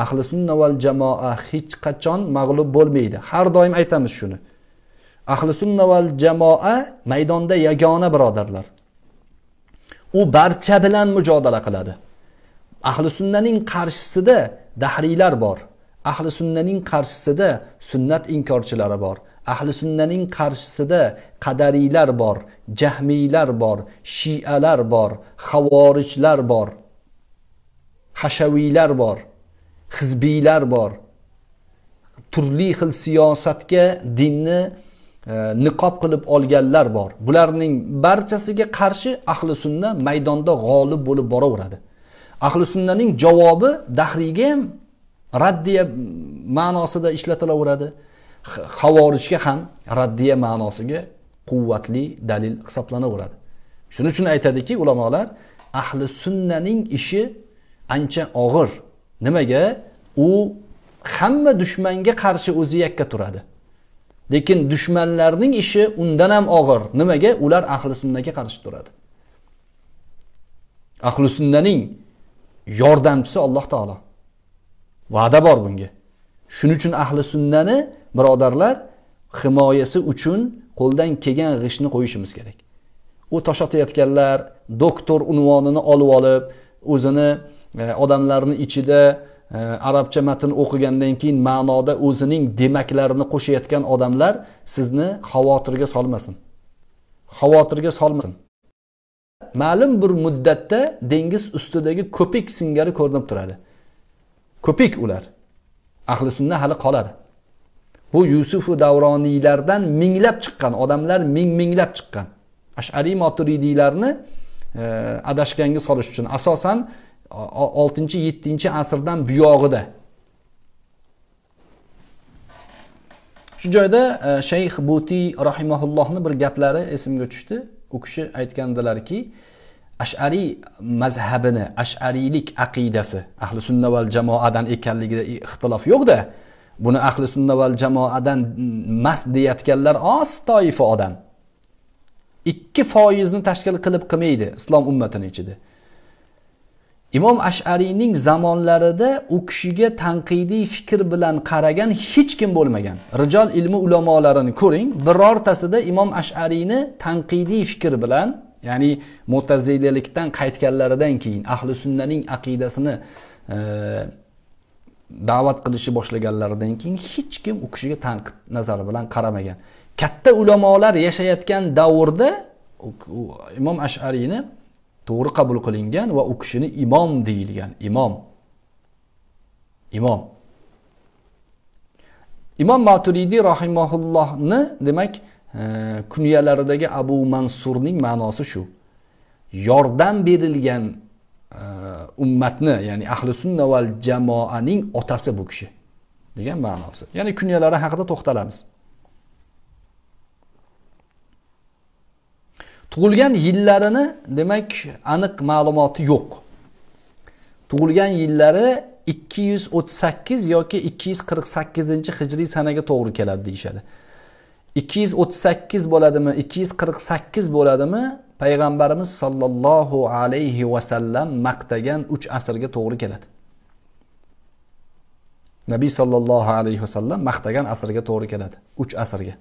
Ahli sunna val jamoa hech qachon mag'lub bo'lmaydi. Har doim aytamiz shuni. Ahli sunna val jamoa maydonda yagona birodarlar. U barcha bilan mujodala qiladi. Ahli sunnaning qarshisida dahriylar bor. Ahli sunnaning qarshisida sunnat inkorchilari bor. Ahli sunnaning qarshisida qadariylar bor jahmiylar bor shialar bor havorijlar bor hashaviylar bor hizbiylar bor. Turli xil siyosatga dinni e, niqob qilib olganlar bor. Bularning barchasiga qarshi ahli sunna maydonda g'olib bo'lib boraveradi. Ahli sunnaning javobi dahriyga ham raddiya ma'nosida ishlatilaveradi. Havorijga ham raddiya ma'nosiga quvvatli dalil hisoblanaveradi. Shuning uchun aytadiki ulamolar ahli sunnaning ishi ancha og'ir. Nimaga? U hamma dushmanga qarshi o'zi yakka turadi. Lekin dushmanlarning ishi undan ham og'ir. Nimaga? Ular ahli sunnaga qarshi turadi. Ahli sunnaning yordamchisi alloh taolo. Va'da bor bunga. Shuning uchun ahli sunnani birodarlar himoyasi uchun qo'ldan kelgan g'ishtni qo'yishimiz kerak. U tosh otayotganlar doktor unvonini olib olib o'zini e, odamlarni ichida e, arabcha matn o'qigandan keyin ma'noda o'zining demaklarini qo'shayotgan odamlar sizni xavotirga solmasin. Xavotirga solmasin. Ma'lum bir muddatda dengiz ustidagi ko'pik singari ko'rinib turadi. Ko'pik ular. Ahli sunna hali qoladi. Bu yusufu davroniylardan minglab chiqqan odamlar ming minglab chiqqan. Ashariy moturidiylarni e, adashganga solish uchun. Asosan oltinchi yettinchi asrdan buyog'ida. Shu joyda e, shayx butiy rahimaullohni bir gaplari esimga tushdi. U kishi aytgandilarki ashariy mazhabini ashariylik aqidasi ahli sunna val jamoadan ekanligida ixtilof yo'qda buni ahli sunna val jamoadan mas deyayotganlar oz toifa odam. Ikki foizni tashkil qilib qilmaydi islom ummatini ichida. Imom ashariyning zamonlarida u kishiga tanqidiy fikr bilan qaragan hech kim bo'lmagan. Rijol ilmi ulamolarini ko'ring birortasida imom ashariyni tanqidiy fikr bilan ya'ni mo'tazilalikdan qaytganlaridan keyin ahli sunnaning aqidasini e, da'vat qilishni boshlaganlaridan keyin hech kim u kishiga tanqid nazari bilan qaramagan. Katta ulamolar yashayotgan davrda imom ashariyni to'g'ri qabul qilingan va u kishini imom deyilgan. Imom. Imom. Imom maturidiy rahimaullohni demak e, kunyalaridagi abu mansurning ma'nosi shu. Yordam berilgan e, ummatni ya'ni ahli sunna val jamoaning otasi bu kishi degan ma'nosi. Ya'ni kunyalari haqida to'xtalamiz. Tug'ilgan yillarini demak aniq ma'lumoti yo'q. Tug'ilgan yillari 238 yoki 248 hijriy sanaga to'g'ri keladi deyishadi. 238 bo'ladimi 248 bo'ladimi payg'ambarimiz sollallohu alayhi vasallam maqtagan uch asrga to'g'ri keladi. Nabiy sollallohu alayhi vasallam maqtagan asrga to'g'ri keladi uch asrga.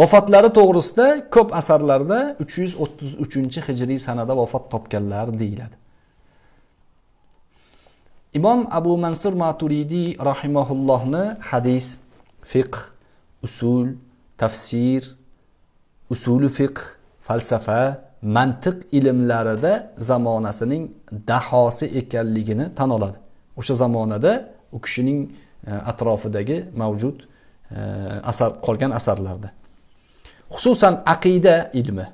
Vafotlari to'g'risida ko'p asarlarda 333 hijriy sanada vafot topganlar deyiladi. Imom abu mansur maturidiy rahimaullohni hadis fiqh usul tafsir usuli fiqh falsafa mantiq ilmlarida zamonasining dahosi ekanligini tan oladi. O'sha zamonada u kishining e, atrofidagi mavjud e, asar qolgan asarlarda. Xususan aqida ilmi.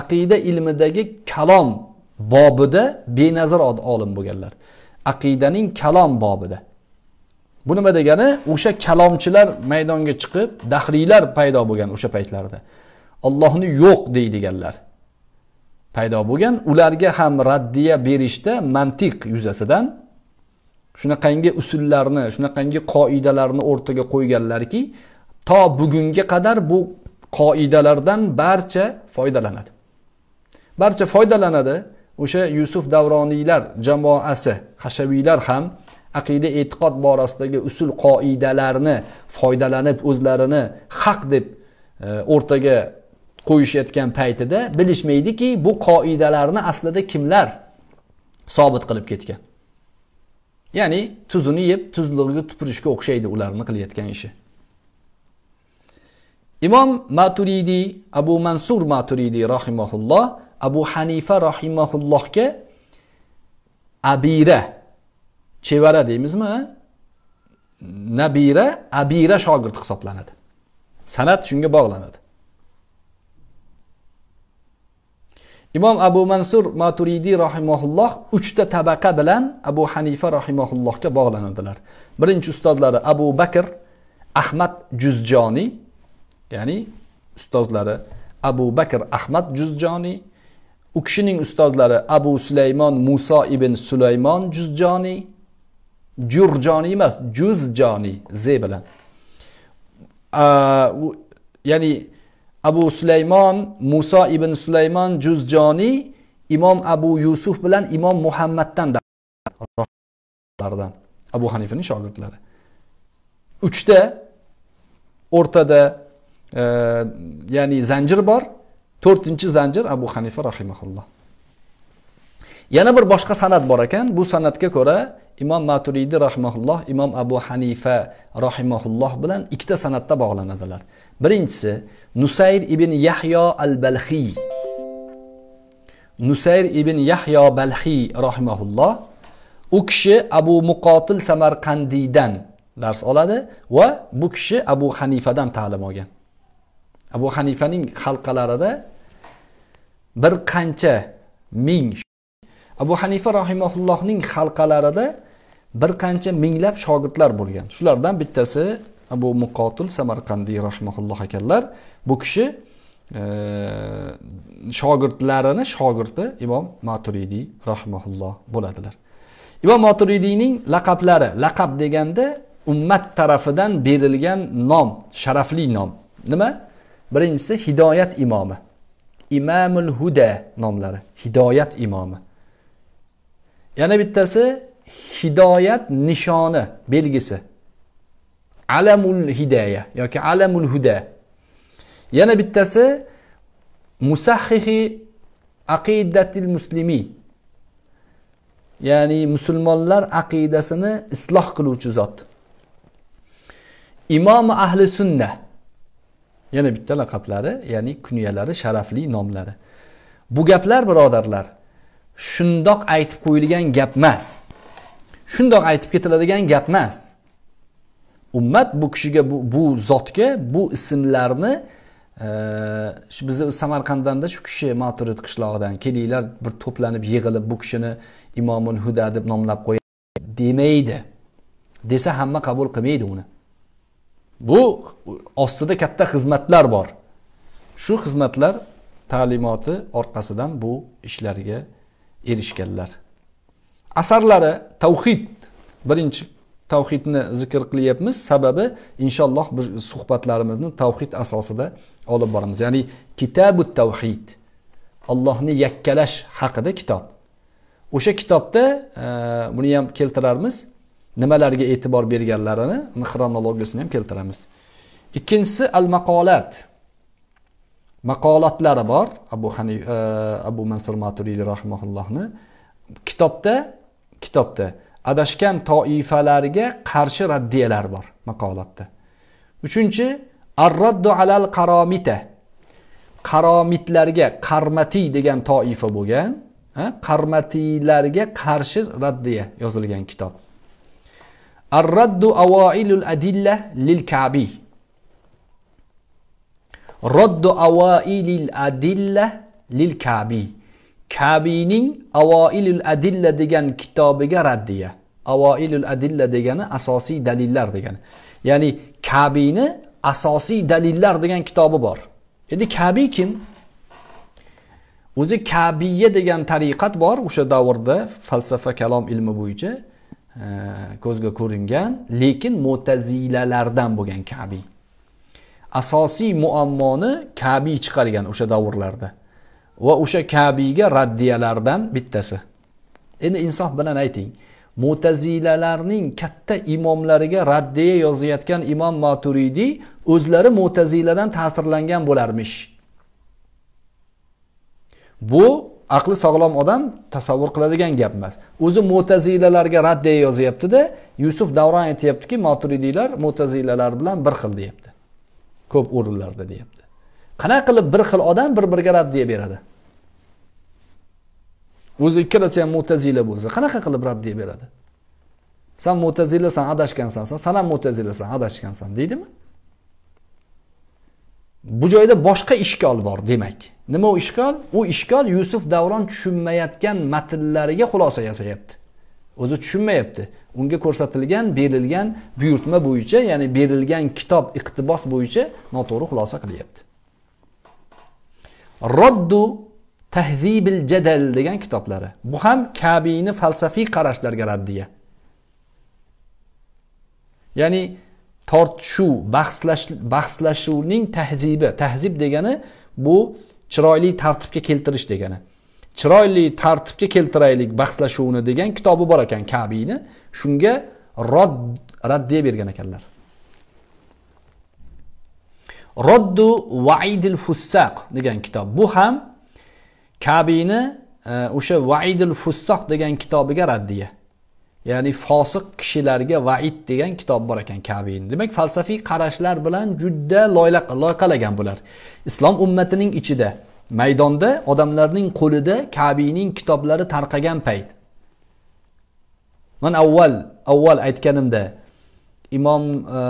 Aqida ilmidagi kalom bobida benazir olim bo'lganlar. Aqidaning kalom bobida. Bu nima degani? O'sha kalomchilar maydonga chiqib dahriylar paydo bo'lgan o'sha paytlarda. Ollohni yo'q deydiganlar. Paydo bo'lgan ularga ham raddiya berishda mantiq yuzasidan shunaqangi usullarni shunaqangi qoidalarni o'rtaga qo'yganlarki to bugunga qadar bu qoidalardan barcha foydalanadi. Barcha foydalanadi o'sha yusuf davroniylar jamoasi hashaviylar ham aqida e'tiqod borasidagi usul qoidalarni foydalanib o'zlarini haq deb e, o'rtaga qo'yishayotgan paytida bilishmaydiki bu qoidalarni aslida kimlar sobit qilib ketgan? Ya'ni tuzini yeb tuzlig'iga tupurishga o'xshaydi ularni qilayotgan ishi. Imom maturidiy abu mansur maturidiy rahimaulloh abu hanifa rahimahullohga abira chevara deymizmi? Nabira abira shogird hisoblanadi. San'at shunga bog'lanadi. Imom abu mansur maturidiy rahimaulloh uchta tabaqa bilan abu hanifa rahimaullohga bog'lanadilar. Birinchi ustozlari abu bakr ahmad juzjoniy ya'ni ustozlari abu bakr ahmad juzjoniy u kishining ustozlari abu sulaymon muso ibn sulaymon juzjoniy jurjoniy emas juzjoniy z bilan ya'ni abu sulaymon muso ibn sulaymon juzjoniy imom abu yusuf bilan imom muhammaddan abu hanifaning shogirdlari uchta o'rtada e, ya'ni zanjir bor. To'rtinchi zanjir abu hanifa rahimaulloh yana bir boshqa san'at bor ekan. Bu san'atga ko'ra imom maturidiy rahimaulloh imom abu hanifa rahimaulloh bilan ikkita san'atda bog'lanadilar. Birinchisi nusayr ibn yahyo al balhiy nusayr ibn yahyo balhiy rahimaulloh u kishi abu muqotil samarqandiydan dars oladi va bu kishi abu hanifadan ta'lim olgan. Abu hanifaning halqalarida bir qancha ming abu hanifa rahimaullohning halqalarida bir qancha minglab shogirdlar bo'lgan. Shulardan bittasi abu muqotil samarqandiy rahimaulloh ekanlar bu kishi shogirdlarini shogirdi imom maturidiy rahimaulloh bo'ladilar. Imom maturidiyning laqablari laqab deganda ummat tarafidan berilgan nom sharafli nom. Nima? Birinchisi hidoyat imomi. Imamul huda nomlari. Hidoyat imomi. Yana bittasi hidoyat nishoni belgisi. Alamul hidaya yoki alamul huda. Yana bittasi musahhihi aqidatil muslimi. Ya'ni musulmonlar aqidasini isloh qiluvchi zot. Imom ahli sunna yana bitta laqablari ya'ni kunyalari sharafli nomlari. Bu gaplar birodarlar shundoq aytib qo'yilgan gap emas. Shundoq aytib ketiladigan gap emas. Ummat bu kishiga bu, bu zotga bu ismlarni e, shu bizni samarqanddanda shu kishi maturid qishlog'idan kelinglar bir to'planib yig'ilib bu kishini imomul huda deb nomlab qo'y demaydi. Desa hamma qabul qilmaydi uni. Bu ostida katta xizmatlar bor. Shu xizmatlar ta'limoti orqasidan bu ishlarga erishganlar. Asarlari tavhid. Birinchi tavhidni zikr qilyapmiz. Sababi inshaalloh bir suhbatlarimizni tavhid asosida olib boramiz. Ya'ni kitabu tavhid. Allohni yakkalash haqida kitob. O'sha kitobda e, buni ham keltirarmiz. Nimalarga e'tibor berganlarini xronologiyasini ham keltiramiz. Ikkinchisi al maqolat maqolatlari bor. Abu hanif e, abu mansur maturidiy rahimaullohni kitobda kitobda adashgan toifalarga qarshi raddiyalar bor maqolatda. Uchinchi arroddu alal qaromita qaromitlarga qarmatiy degan toifa bo'lgan qarmatiylarga qarshi raddiya yozilgan kitob. Arraddu avoilul adilla lil kabi roddu avoilil adilla lil kabi kabiyning avoilul adilla degan kitobiga raddiya. Avoilul adilla degani asosiy dalillar degani. Ya'ni kabiyni asosiy dalillar degan kitobi bor. Endi kabiy kim? O'zi kabiya degan tariqat bor o'sha davrda falsafa kalom ilmi bo'yicha. Ko'zga ko'ringan lekin mo'tazilalardan bo'lgan kabiy asosiy muammoni kabiy chiqargan o'sha davrlarda. Va o'sha kabiyga raddiyalardan bittasi. Endi insof bilan ayting mo'tazilalarning katta imomlariga raddiya yozayotgan imom maturidiy o'zlari mo'taziladan ta'sirlangan bo'larmish. Bu aqli sog'lom odam tasavvur qiladigan gap emas. O'zi mo'tazilalarga raddiya yozyaptida yusuf davron aytyaptiki moturidiylar mo'tazilalar bilan bir xil deyapti. Ko'p o'rinlarda deyapti. Qanaqa qilib bir xil odam bir biriga raddiya beradi? O'zi ikkalasi ham mo'tazila bo'lsa qanaqa qilib raddiya beradi? San mo'tazilasan adashgansan san ham mo'tazilasan adashgansan deydimi? Bu joyda boshqa ishkol bor demak. Nima u ishkol? U ishkol yusuf davron tushunmayotgan matnlariga xulosa yasayapti. O'zi tushunmayapti. Unga ko'rsatilgan berilgan buyurtma bo'yicha ya'ni berilgan kitob iqtibos bo'yicha noto'g'ri xulosa qilyapti. Roddu tahzibil jadal degan kitoblari. Bu ham kabiyni falsafiy qarashlarga raddiya. Ya'ni tortishuv bahslash bahslashuvning tahzibi tahzib degani bu chiroyli tartibga keltirish degani. Chiroyli tartibga keltiraylik bahslashuvni degan kitobi bor ekan kabiyni. Shunga rod raddiya bergan ekanlar. Roddu vaidil fussaq degan kitob. Bu ham kabiyni e, o'sha vaidil fussoq degan kitobiga raddiya. Ya'ni fosiq kishilarga vaid degan kitob bor ekan kabiyni demak falsafiy qarashlar bilan juda loyqalagan bular. Islom ummatining ichida maydonda odamlarning qo'lida kabiyning kitoblari tarqagan payt. Man avval avval aytganimda imom e,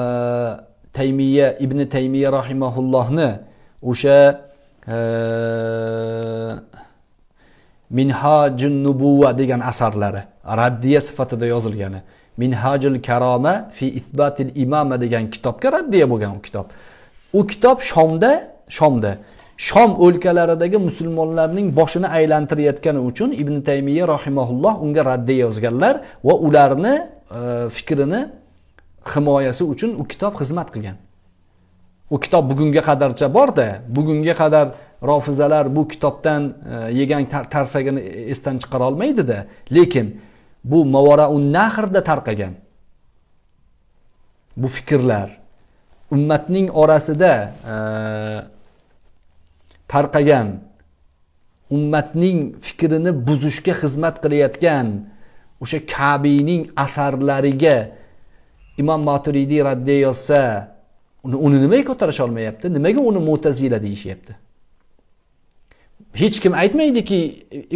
taymiya ibn taymiya rahimaullohni o'sha e, minhajun nubuva degan asarlari raddiya sifatida yozilgani. Minhajul karoma fi isbatil imama degan kitobga raddiya bo'lgan u kitob. U kitob shomda shomda. Shom o'lkalaridagi musulmonlarning boshini aylantirayotgani uchun ibn taymiya rahimaulloh unga raddiya yozganlar va ularni e, fikrini himoyasi uchun u kitob xizmat qilgan. U kitob bugunga qadarcha borda bugunga qadar rofizalar bu kitobdan e, yegan tarsagini esdan chiqara olmaydida lekin bu mavoraun nahrda tarqagan. Bu fikrlar ummatning orasida e, tarqagan ummatning fikrini buzishga xizmat qilayotgan o'sha kabiyning asarlariga imom moturidiy raddiya yozsa uni uni nimaga ko'tarish olmayapti? Nimaga uni mo'tazila deyishyapti? Hech kim aytmaydiki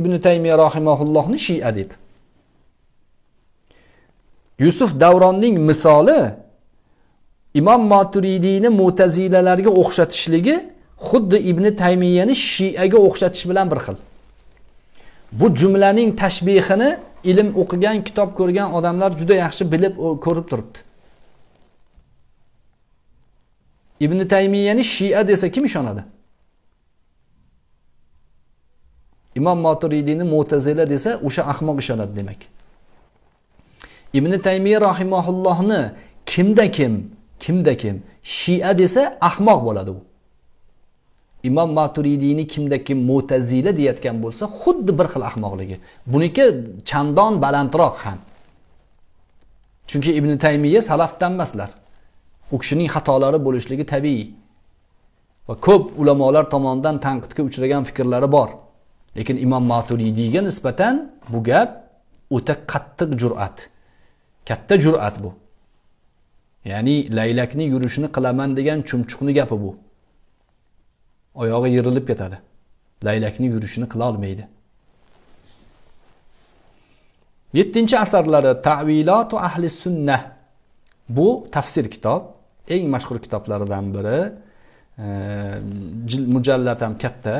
ibn taymiya rohimaullohni shia deb. Yusuf davronning misoli imom moturidiyni mo'tazilalarga o'xshatishligi xuddi ibn taymiyani shiaga o'xshatish bilan bir xil. Bu jumlaning tashbehini ilm o'qigan kitob ko'rgan odamlar juda yaxshi bilib ko'rib turibdi. Ibn taymiyani shia desa kim ishonadi? Imom moturidiyni mo'tazila desa o'sha ahmoq ishonadi demak. Ibn taymiya rahimaullohni kimda kim kimda kim? Shia desa ahmoq bo'ladi u. Imom maturidiyni kimda kim mo'tazila deyayotgan bo'lsa xuddi bir xil ahmoqligi. Buniki chandon balandroq ham. Chunki ibn taymiya salafdan emaslar. U kishining xatolari bo'lishligi tabiiy. Va ko'p ulamolar tomonidan tanqidga uchragan fikrlari bor. Lekin imom maturidiyga nisbatan bu gap o'ta qattiq jur'at. Katta jur'at bu. Ya'ni laylakni yurishini qilaman degan chumchuqni gapi bu. Oyog'i yirilib ketadi. Laylakni yurishini qila olmaydi. Yettinchi asarlari tavilotu ahli sunnah. Bu tafsir kitob. Eng mashhur kitoblardan biri. Mujallad ham katta.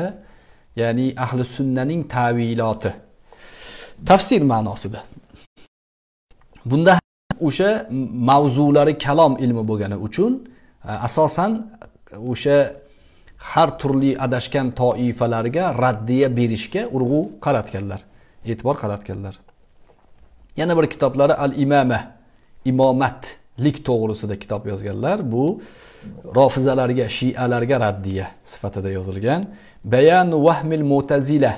Ya'ni ahli sunnaning taviloti tafsir ma'nosida bunda o'sha mavzulari kalom ilmi bo'lgani uchun e, asosan o'sha har turli adashgan toifalarga raddiya berishga urg'u qaratganlar e'tibor qaratganlar. Yana bir kitoblari al imama imomatlik to'g'risida kitob yozganlar. Bu rofizalarga shialarga raddiya sifatida yozilgan. Bayan vahmil mo'tazila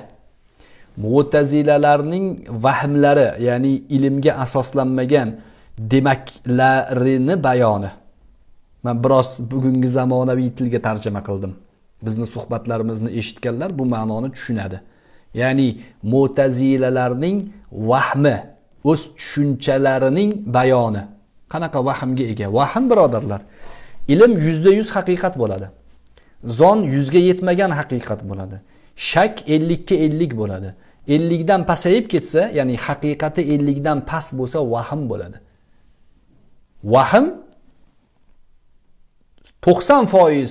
mo'tazilalarning vahmlari ya'ni ilmga asoslanmagan demaklarini bayoni. Man biroz bugungi zamonaviy tilga tarjima qildim. Bizni suhbatlarimizni eshitganlar bu ma'noni tushunadi. Ya'ni mo'tazilalarning vahmi o'z tushunchalarining bayoni. Qanaqa vahmga ega? Vahm birodarlar. Ilm yuzda yuz haqiqat bo'ladi. Zon yuzga yetmagan haqiqat bo'ladi. Shak ellikka ellik bo'ladi. Ellikdan pasayib ketsa ya'ni haqiqati ellikdan past bo'lsa vahm bo'ladi. Vahm to'qson foiz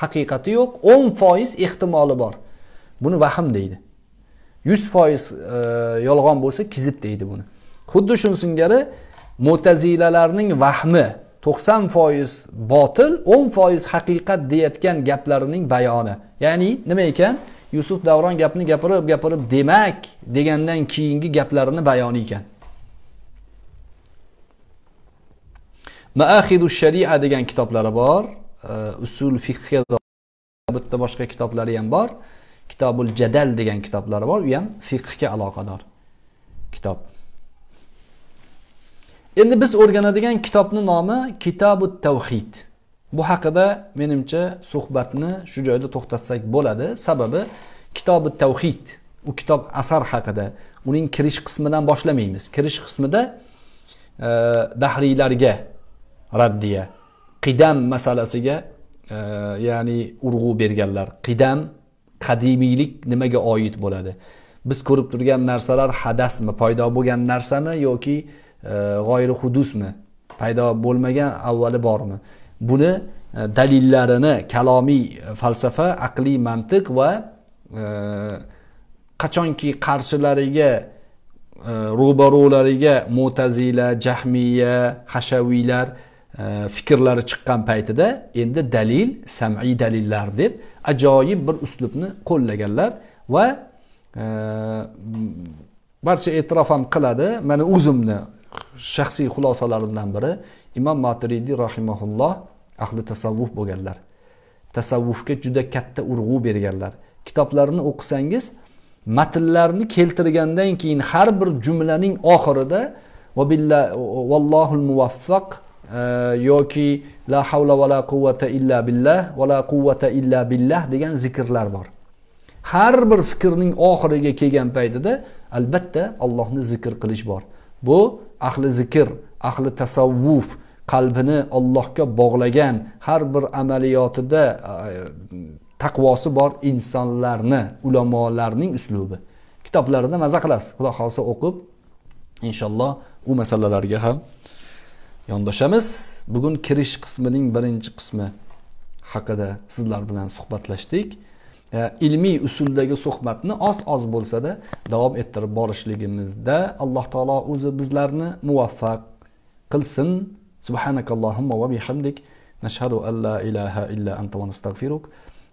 haqiqati yo'q o'n foiz ehtimoli bor. Buni vahm deydi. Yuz foiz e, yolg'on bo'lsa kizib deydi buni. Xuddi shuni singari mo'tazilalarning vahmi to'qson foiz botil o'n foiz haqiqat deyayotgan gaplarining bayoni. Ya'ni nima ekan? Yusuf davron gapni gapirib gapirib demak degandan keyingi gaplarini bayoni ekan. Maahidu sharia degan kitoblari bor. Usul fiqga bitta boshqa kitoblari ham bor. Kitobul jadal degan kitoblari bor. U ham fiqhga aloqador kitob. Endi biz o'rganadigan kitobni nomi kitobu tavhid bu haqida menimcha suhbatni shu joyda to'xtatsak bo'ladi. Sababi kitobi tavhid. U kitob asar haqida uning kirish qismidan boshlamaymiz. Kirish qismida e, dahriylarga raddiya qidam masalasiga e, ya'ni urg'u berganlar. Qidam qadimiylik nimaga oid bo'ladi? Biz ko'rib turgan narsalar hadasmi? Paydo bo'lgan narsami yoki e, g'oyri hudusmi? Paydo bo'lmagan avvali bormi? Buni e, dalillarini kalomiy e, falsafa aqliy mantiq va e, qachonki qarshilariga ro'barolariga mo'tazila jahmiya hashaviylar fikrlari chiqqan paytida endi dalil sam'iy dalillar deb ajoyib bir uslubni qo'llaganlar va barcha e'tirof ham qiladi. Mana o'zimni shaxsiy xulosalarimdan biri imom maturidiy rahimaulloh ahli tasavvuf bo'lganlar. Tasavvufga juda katta urg'u berganlar. Kitoblarini o'qisangiz matnlarni keltirgandan keyin har bir jumlaning oxirida vallohul muvaffaq e, yoki la havla va la quvvata illa billah va la quvvata illa billah degan zikrlar bor. Har bir fikrning oxiriga kelgan paytida albatta allohni zikr qilish bor. Bu ahli zikr ahli tasavvuf qalbini allohga bog'lagan har bir amaliyotida e, taqvosi bor insonlarni ulamolarning uslubi. Kitoblarida maza qilasiz. Xudo xohlasa o'qib inshaalloh u masalalarga ham yondoshamiz. Bugun kirish qismining birinchi qismi haqida sizlar bilan suhbatlashdik. E, ilmiy usuldagi suhbatni oz oz bo'lsada davom ettirib borishligimizda alloh taolo o'zi bizlarni muvaffaq qilsin. سبحانك اللهم وبحمدك نشهد أن لا إله إلا أنت ونستغفرك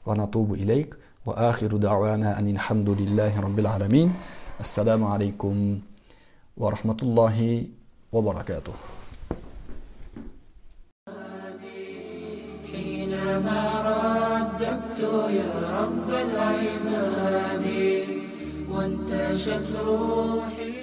ونتوب إليك. وآخر دعوانا أن الحمد لله رب العالمين. السلام عليكم ورحمة الله وبركاته. حينما رددت يا رب العباد وانتشت روحي